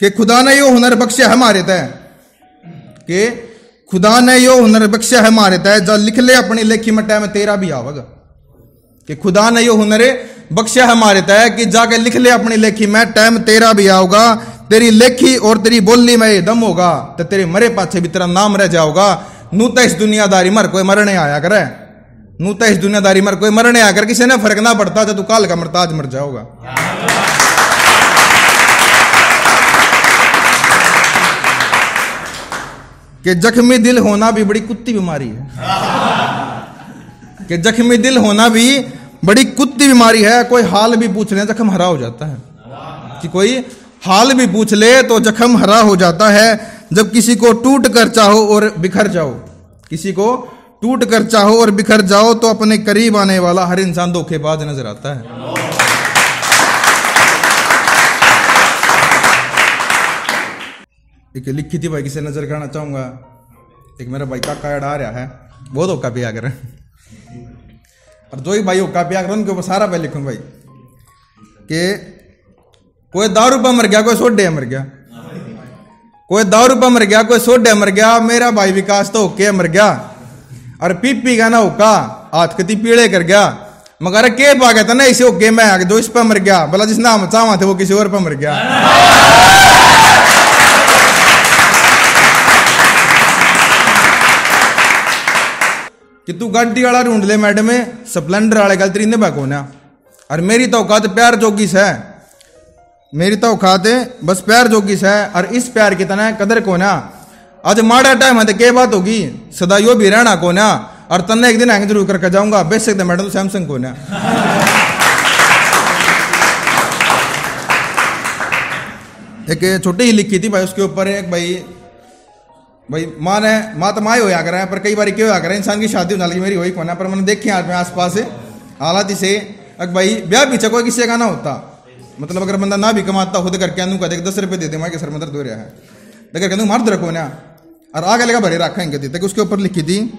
कि खुदा ने यो हुनर बख्शे हमारे तय कि खुदा ने यो हुनर बख्शे हमारे तय जब लिख ले अपनी लेखी में टाइम तेरा भी आवेगा। कि खुदा ने यो हुनर बख्शा हमारे तय कि जाके लिख ले अपनी लेखी में टाइम तेरा भी आओगा, तेरी लेखी और तेरी बोली में दम होगा तो तेरे मरे पाछे भी तेरा नाम रह जाओगा। नू तो इस दुनियादारी मर कोई मरने आया करे। नू तो इस दुनियादारी मर कोई मरने आया कर, किसी ने फ़र्क ना पड़ता जब तू काल का मरताज मर जाओगा। कि जख्मी दिल होना भी बड़ी कुत्ती बीमारी है। कि जख्मी दिल होना भी बड़ी कुत्ती बीमारी है, कोई हाल भी पूछ ले, जख्म हरा हो जाता है। कि कोई हाल भी पूछ ले तो जख्म हरा हो जाता है, जब किसी को टूट कर चाहो और बिखर जाओ। किसी को टूट कर चाहो और बिखर जाओ तो अपने करीब आने वाला हर इंसान धोखेबाज नज़र आता है। एक लिखी थी भाई किसे नज़र करना चाहूँगा? एक मेरा भाई काका आ रहा है। वो धोखा पिया कर और जो ही भाई धोखा पिया कर उनके ऊपर सारा पे लिखूं भाई। कि कोई दारू पर मर गया, कोई सोडे मर गया। कोई दारू पर मर गया, कोई सोडे मर गया, मेरा भाई विकास तो होके मर गया। और पीपी का ना होका, हाथ कति पीड़े कर गया। मगर के पा गया था ना इसे होके मैं जो इस पर मर गया। भला जिस नाम चावा थे वो किसी और पर मर गया। कि तू गाड़ी वाला ढूंढ ले मैडम स्प्लेंडर वाले गल तेरी निभा को ना। और मेरी तो औकात प्यार जोगी से मेरी तो बस प्यार जोगी से और इस प्यार की तरह कदर को ना। आज माड़ा टाइम है तो क्या बात होगी? सदा यो भी रहना को ना। और तन्ने एक दिन आगे ज़रूर करके जाऊँगा। बेच सकते मैडम तो सैमसंग को ना। एक छोटी ही लिखी थी भाई, उसके ऊपर एक भाई भाई, माँ ने, माँ तो माए ही होया करें पर कई बार क्यों होया करें इंसान की शादी होने लगी, मेरी वही कोना पर मैंने देखे आज मैं आसपास हालात से, अगर भाई, ब्याह पीछे कोई किसी का ना होता। मतलब अगर बंदा ना भी कमाता, खुद करके अनु का, देख, दस रुपये दे दे मैं सर, में हो रहा है। लेकर कहूँ मर्द रखो ना। और आगे लगा भरे रखेंगे तक उसके ऊपर लिखी थी,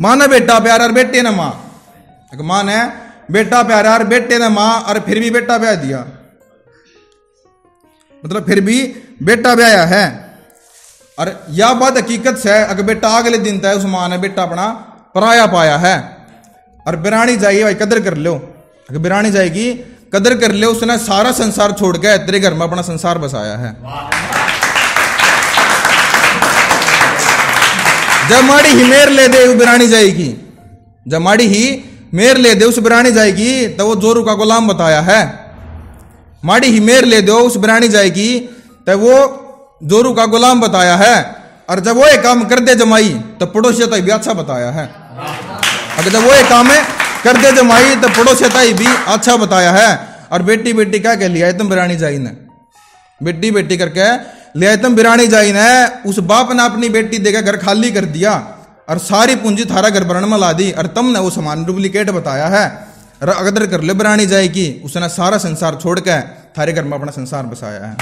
माँ ने बेटा प्यार और बेटे ने माँ। माँ ने बेटा प्यार और बेटे ने माँ, और फिर भी बेटा ब्याह दिया। मतलब फिर भी बेटा ब्याया है। और यह बात हकीकत से अगर बेटा अगले दिन तय उस माँ ने बेटा अपना पराया पाया है। और बिरानी जाइए भाई, कदर कर लो। अगर बिरानी जाएगी, कदर कर लो, उसने सारा संसार छोड़ के तेरे घर में अपना संसार बसाया है। जब माड़ी ही मेर ले दे बिरानी जाएगी। जब माड़ी ही मेर ले दे, उस बिरानी जाएगी तो वो जोरू का गुलाम बताया है। माड़ी ही मेर ले दो, उस बिरानी जाएगी तो वो जोरू का गुलाम बताया है, और जब वो एक काम कर दे जमाई तो पड़ोसी भी अच्छा बताया है। अगर जब वो एक काम कर दे जमाई तो पड़ोसी भी अच्छा बताया है। और बेटी बेटी कह लिया तुम बिरानी जाई ने। बेटी बेटी करके लिया तुम बिरानी जाई ने। उस बाप ने अपनी बेटी देकर घर खाली कर दिया, और सारी पूंजी थारा घर भरण में ला दी, और तुमने वो सामान डुप्लीकेट बताया है। अगर कर ले बिरानी जाएगी उसने सारा संसार छोड़ के थारे घर में अपना संसार बसाया है।